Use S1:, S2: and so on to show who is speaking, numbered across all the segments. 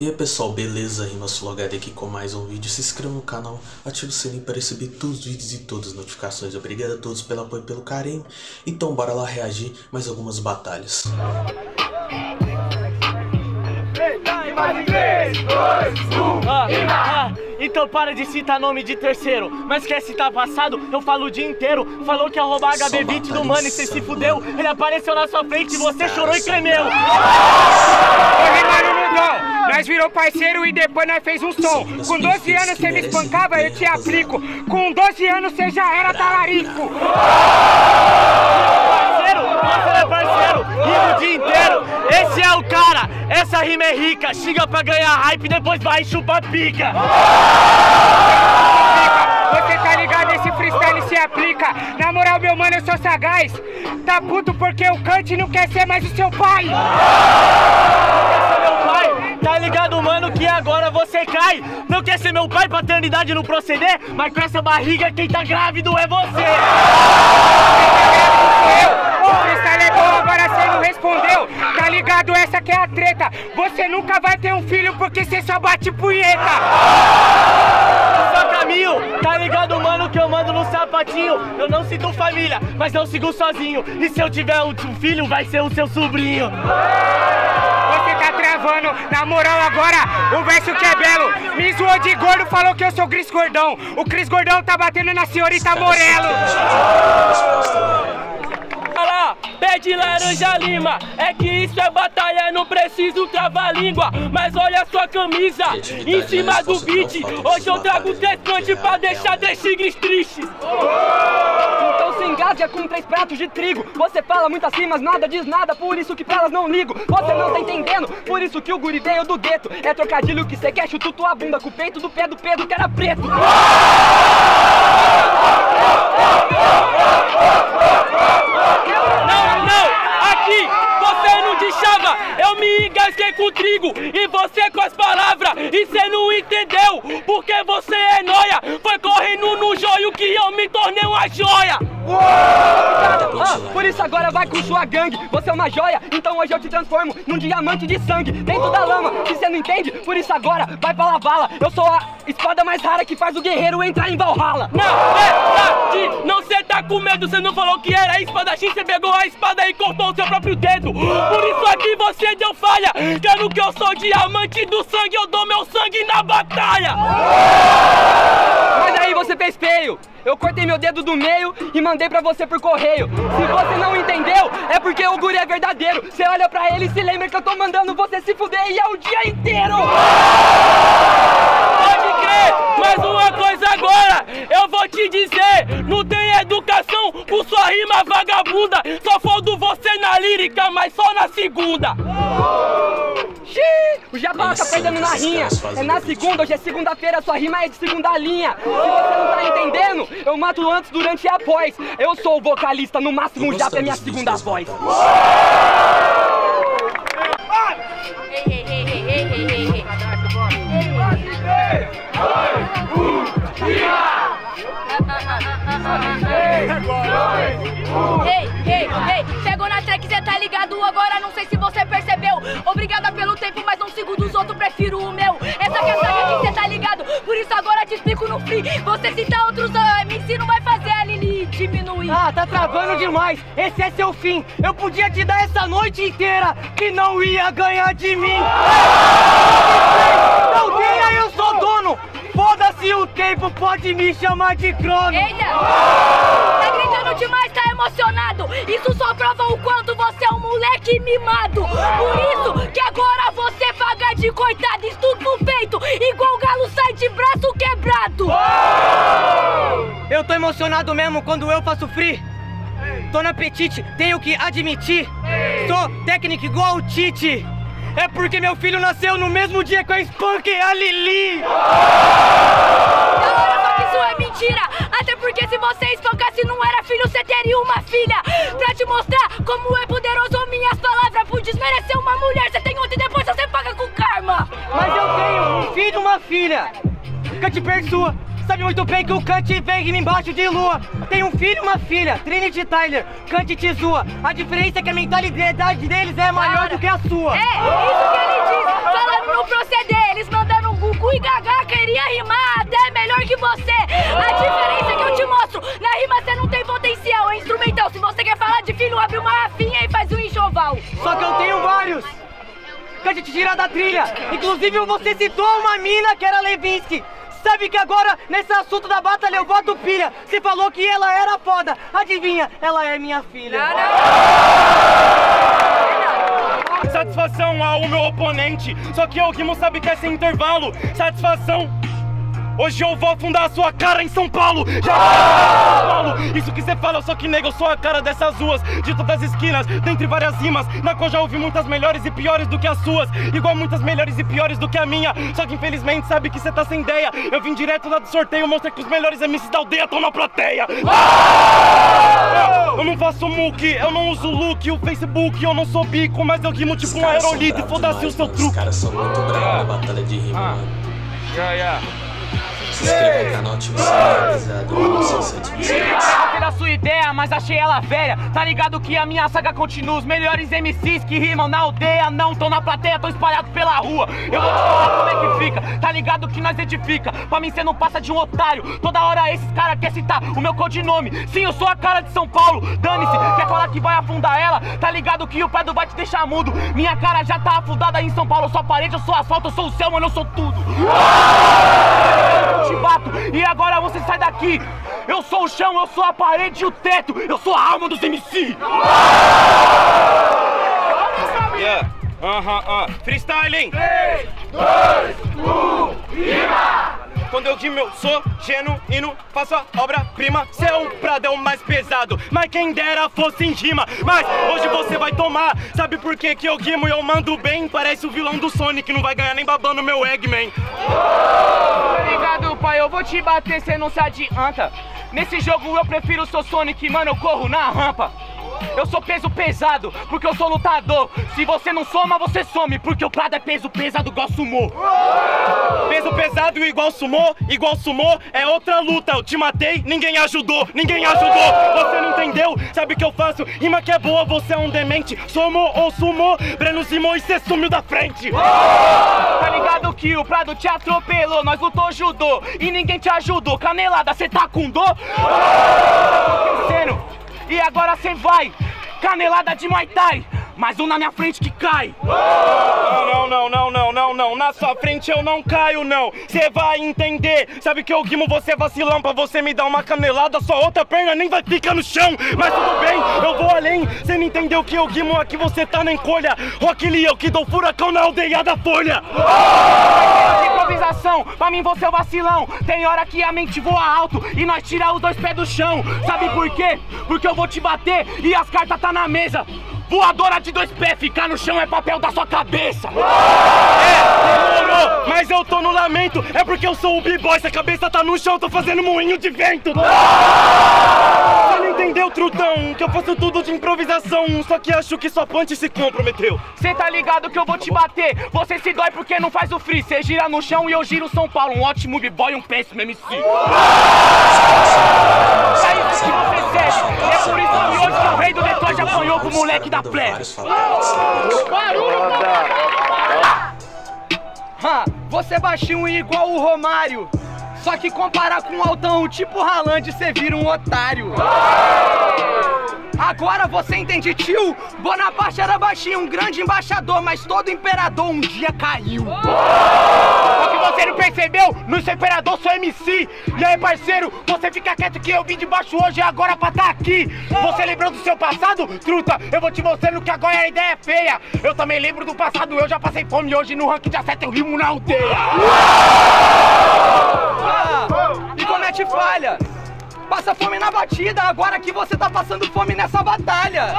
S1: E aí pessoal, beleza? Rimas Flogado aqui com mais um vídeo. Se inscreva no canal, ative o sininho para receber todos os vídeos e todas as notificações. Obrigado a todos pelo apoio e pelo carinho. Então bora lá reagir mais algumas batalhas.
S2: Ah, ah, então para de citar nome de terceiro. Mas quer citar passado? Eu falo o dia inteiro. Falou que ia roubar HB20 do mano e cê se fudeu. Ele apareceu na sua frente e você chorou e tremeu.
S3: Nós virou parceiro e depois nós fez um som. Com 12 anos você me espancava, eu te aplico. Com 12 anos você já era talarico.
S2: Parceiro, você é parceiro. Rima o dia inteiro. Essa rima é rica. Xinga pra ganhar hype, depois vai e chupa pica.
S3: Você tá ligado, esse freestyle se aplica. Na moral, meu mano, eu sou sagaz. Tá puto porque o Kant não quer ser mais o seu pai.
S2: Tá ligado, mano, que agora você cai. Não quer ser meu pai, paternidade não proceder. Mas com essa barriga, quem tá grávido é você.
S3: O freestyle é bom, agora você não respondeu. Tá ligado, essa que é a treta. Você nunca vai ter um filho porque você só bate punheta.
S2: Só caminho, tá ligado, mano, que eu mando no sapatinho. Eu não sinto família, mas eu sigo sozinho. E se eu tiver um um filho, vai ser o seu sobrinho.
S3: Você tá travando, na moral agora, o verso que é belo. Me zoou de gordo, falou que eu sou Cris Gordão. O Cris Gordão tá batendo na senhorita Morelo.
S2: Pé de laranja lima. É que isso é batalha, não preciso travar língua. Mas olha a sua camisa, em cima do beat. Hoje eu trago descante pra deixar destigres tristes.
S4: Então se engasga com três pratos de trigo. Você fala muitas rimas, nada diz nada, por isso que pra elas não ligo. Você não tá entendendo, por isso que o guri veio do gueto. É trocadilho que cê quer, chuta tua bunda com o peito do pé do Pedro que era preto.
S2: Com
S4: sua gangue. Você é uma joia, então hoje eu te transformo num diamante de sangue dentro da lama. Se você não entende, por isso agora vai pra lavala. Eu sou a espada mais rara que faz o guerreiro entrar em Valhalla.
S2: Na verdade, não cê tá com medo, cê não falou que era espadachim, cê pegou a espada e cortou o seu próprio dedo. Por isso aqui você deu falha, quero que eu sou diamante do sangue, eu dou meu sangue na batalha.
S4: Mas aí você fez feio. Eu cortei meu dedo do meio e mandei pra você por correio. Se você não entendeu, é porque o guri é verdadeiro. Você olha pra ele e se lembra que eu tô mandando você se fuder e é o dia inteiro.
S2: Pode crer, mas uma coisa agora, eu vou te dizer, não tem educação com sua rima vagabunda, só faldo você na lírica, mas só na segunda.
S4: Xiii, o Jabá tá perdendo na rinha. É na segunda, hoje é segunda-feira, sua rima é de segunda linha. Se você não tá entendendo, eu mato antes, durante e após. Eu sou o vocalista, no máximo o Japa é minha segunda voz.
S5: Prefiro o meu. Essa que é a saga que cê tá ligado, por isso agora te explico no free. Você cita outros MC, não vai fazer a Lili diminuir.
S4: Ah, tá travando demais. Esse é seu fim. Eu podia te dar essa noite inteira que não ia ganhar de mim. Não ganha, eu sou dono. Foda-se o tempo, pode me chamar de crono.
S5: Eita! Tá gritando demais, tá emocionado. Isso só prova o quanto você é um moleque mimado. Por isso de coitado, estupro feito, igual o galo sai de braço quebrado.
S4: Eu tô emocionado mesmo quando eu faço free. Tô no apetite, tenho que admitir. Sou técnico igual o Tite. É porque meu filho nasceu no mesmo dia que eu espanquei a Lili.
S5: Da filha.
S4: Cante persua. Sabe muito bem que o Kant vem embaixo de lua. Tem um filho e uma filha, Trinity Tyler, Kant te zoa. A diferença é que a mentalidade deles é maior do que a sua.
S5: É, isso que ele diz. Falando no proceder, eles mandando Gugu e Gagá queria rimar até melhor que você. A diferença é que eu te mostro, na rima você não tem potencial, é instrumental. Se você quer falar de filho, abre uma rafinha e faz um enxoval.
S2: Só que eu tenho vários. Que a gente tira da trilha. Inclusive você citou uma mina que era Levinsky. Sabe que agora, nesse assunto da batalha, eu boto pilha. Você falou que ela era foda. Adivinha, ela é minha filha.
S6: Satisfação ao meu oponente. Só que o Guimo sabe que é sem intervalo. Satisfação. Hoje eu vou afundar a sua cara em São Paulo. Já São Paulo. Isso que você fala, só que nega, eu sou a cara dessas ruas, de todas as esquinas, dentre várias rimas, na qual já ouvi muitas melhores e piores do que as suas, igual muitas melhores e piores do que a minha. Só que infelizmente sabe que você tá sem ideia. Eu vim direto lá do sorteio, mostra que os melhores MCs da aldeia estão na plateia. Eu não faço muque, eu não uso look, o Facebook, eu não sou bico, mas eu rimo tipo um aerolito, foda-se o seu truque.
S1: Os caras são muito bravos na batalha de rima,
S6: Ah.
S1: mano.
S6: Yeah, yeah.
S1: Se inscreva no canal, o sininho, rapaziada. Mano, 600 mil inscritos.
S2: Gostei da sua ideia, mas achei ela velha. Tá ligado que a minha saga continua. Os melhores MCs que rimam na aldeia não tão na plateia, tão espalhados pela rua. Eu vou te falar como é que fica. Tá ligado que nós edifica. Pra mim cê não passa de um otário. Toda hora esses caras querem citar o meu codinome. Sim, eu sou a cara de São Paulo. Dane-se, quer falar que vai afundar ela? Tá ligado que o Pedro vai te deixar mudo. Minha cara já tá afundada em São Paulo. Eu sou a parede, eu sou asfalto, eu sou o céu, mano, eu sou tudo. Te bato e agora você sai daqui. Eu sou o chão, eu sou a parede e o teto. Eu sou a alma dos MC.
S6: Yeah. Aham, aham. Freestyling! 3, 2, 1, rima! Quando eu digo eu sou genuíno, faço a obra-prima. Seu prado é o mais pesado, mas quem dera fosse em rima. Mas hoje você vai tomar. Sabe por que, que eu rimo e eu mando bem? Parece o vilão do Sonic, não vai ganhar nem babando meu Eggman.
S2: Pai. Eu vou te bater, cê não se adianta. Nesse jogo eu prefiro o seu Sonic, mano. Eu corro na rampa. Eu sou peso pesado, porque eu sou lutador. Se você não soma, você some, porque o Prado é peso pesado igual sumô.
S6: Peso pesado igual sumô, igual sumô é outra luta. Eu te matei, ninguém ajudou, ninguém ajudou. Você não entendeu? Sabe o que eu faço? Rima que é boa, você é um demente. Somou ou sumou, Breno Simão e cê sumiu da frente.
S2: Tá ligado que o Prado te atropelou, nós lutou judô e ninguém te ajudou. Canelada, cê tá com dor? Crescendo, e agora cê vai. Canelada de Muay Thai, mais um na minha frente que cai.
S6: Não. Na sua frente eu não caio, não. Cê vai entender. Sabe que eu guimo você vacilão pra você me dar uma canelada, sua outra perna nem vai ficar no chão. Mas tudo bem, eu vou além. Cê não entendeu que eu guimo aqui, você tá na encolha. Rock Lee, eu que dou furacão na aldeia da folha.
S2: De improvisação, pra mim você é o vacilão. Tem hora que a mente voa alto e nós tira os dois pés do chão. Sabe por quê? Porque eu vou te bater e as cartas tá na mesa. Voadora de dois pés, ficar no chão é papel da sua cabeça.
S6: É, demorou, mas eu tô no lamento. É porque eu sou o b-boy, se a cabeça tá no chão, tô fazendo moinho de vento. Entendeu, trutão, que eu faço tudo de improvisação. Só que acho que sua punch se comprometeu.
S2: Cê tá ligado que eu vou te bater. Você se dói porque não faz o free. Cê gira no chão e eu giro São Paulo. Um ótimo b-boy um péssimo MC. É isso que você serve. É por isso que hoje o rei do Detroit apanhou pro moleque da plebe.
S1: Fatalities.
S2: Ha, você é baixinho igual o Romário. Só que comparar com um altão tipo Haaland, você vira um otário. Agora você entende, tio? Bonaparte era baixinho, um grande embaixador, mas todo imperador um dia caiu. O que você não percebeu? No seu imperador sou MC. E aí, parceiro, você fica quieto que eu vim de baixo hoje e agora pra tá aqui. Você lembrou do seu passado? Truta, eu vou te mostrando que agora a ideia é feia. Eu também lembro do passado, eu já passei fome hoje no ranking de acerto eu rimo na aldeia. E comete falha. Passa fome na batida, agora que você tá passando fome nessa batalha.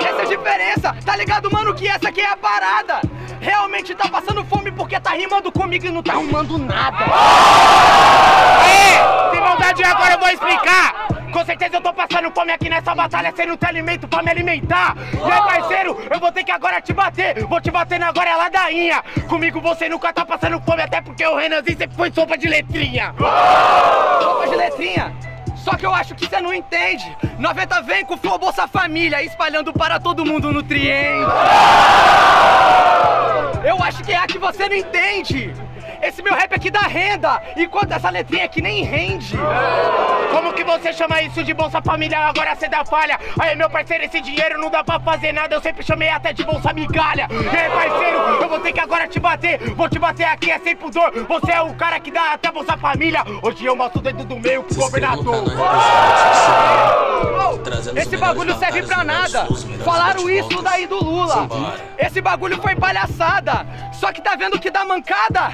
S2: Essa é a diferença, tá ligado, mano? Que essa aqui é a parada. Realmente tá passando fome porque tá rimando comigo e não tá arrumando nada. Sem maldade, agora eu vou explicar. Com certeza eu tô passando fome aqui nessa batalha, sem não ter alimento pra me alimentar. E aí, parceiro, eu vou ter que agora te bater. Vou te bater agora é ladainha. Comigo você nunca tá passando fome, até porque o Renanzinho sempre foi sopa de letrinha. Sopa de letrinha? Só que eu acho que você não entende. 90 vem com flow Bolsa Família, espalhando para todo mundo nutrientes. Eu acho que é a que você não entende. Esse meu rap aqui dá renda, enquanto essa letrinha aqui nem rende.
S7: Como que você chama isso de Bolsa Família? Agora você dá falha. Aí, meu parceiro, esse dinheiro não dá pra fazer nada. Eu sempre chamei até de Bolsa Migalha. E aí, parceiro, eu vou ter que agora te bater. Vou te bater aqui, é sem pudor. Você é o cara que dá até Bolsa Família. Hoje eu mostro o dedo do meio
S1: no
S7: governador.
S2: Esse bagulho serve pra nada. Falaram isso daí do Lula. Esse bagulho foi palhaçada. Só que tá vendo que dá mancada?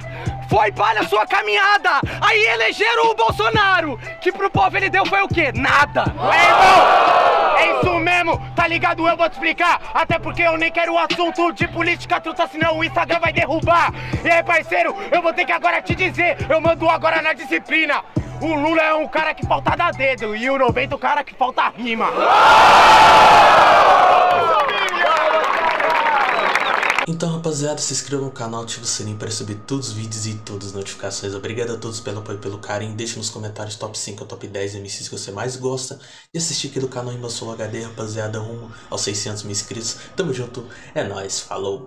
S2: Foi palha sua caminhada. Aí elegeram o Bolsonaro. Que pro povo ele deu foi o quê? Nada.
S7: Ei, irmão! É isso mesmo, tá ligado? Eu vou te explicar. Até porque eu nem quero o assunto de política truta, senão o Instagram vai derrubar. E aí, parceiro, eu vou ter que agora te dizer. Eu mando agora na disciplina. O Lula é um cara que falta dar dedo e o 90 é o cara que falta rima.
S1: Então, rapaziada, se inscreva no canal, ative o sininho para receber todos os vídeos e todas as notificações. Obrigado a todos pelo apoio e pelo carinho. Deixe nos comentários top 5 ou top 10 MCs que você mais gosta de assistir aqui do canal Sul HD, rapaziada, rumo aos 600 mil inscritos. Tamo junto, é nóis, falou!